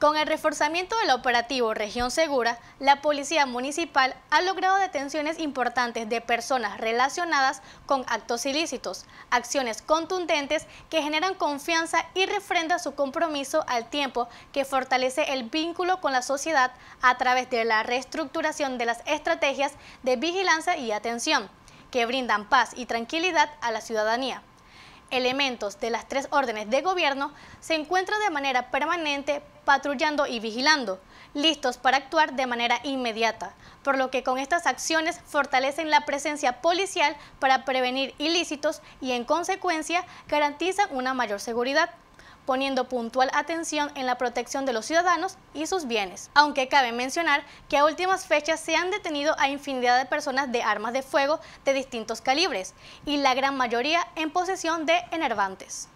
Con el reforzamiento del operativo Región Segura, la Policía Municipal ha logrado detenciones importantes de personas relacionadas con actos ilícitos, acciones contundentes que generan confianza y refrenda su compromiso al tiempo que fortalece el vínculo con la sociedad a través de la reestructuración de las estrategias de vigilancia y atención, que brindan paz y tranquilidad a la ciudadanía. Elementos de las tres órdenes de gobierno se encuentran de manera permanente patrullando y vigilando, listos para actuar de manera inmediata, por lo que con estas acciones fortalecen la presencia policial para prevenir ilícitos y en consecuencia garantizan una mayor seguridad poniendo puntual atención en la protección de los ciudadanos y sus bienes. Aunque cabe mencionar que a últimas fechas se han detenido a infinidad de personas de armas de fuego de distintos calibres y la gran mayoría en posesión de enervantes.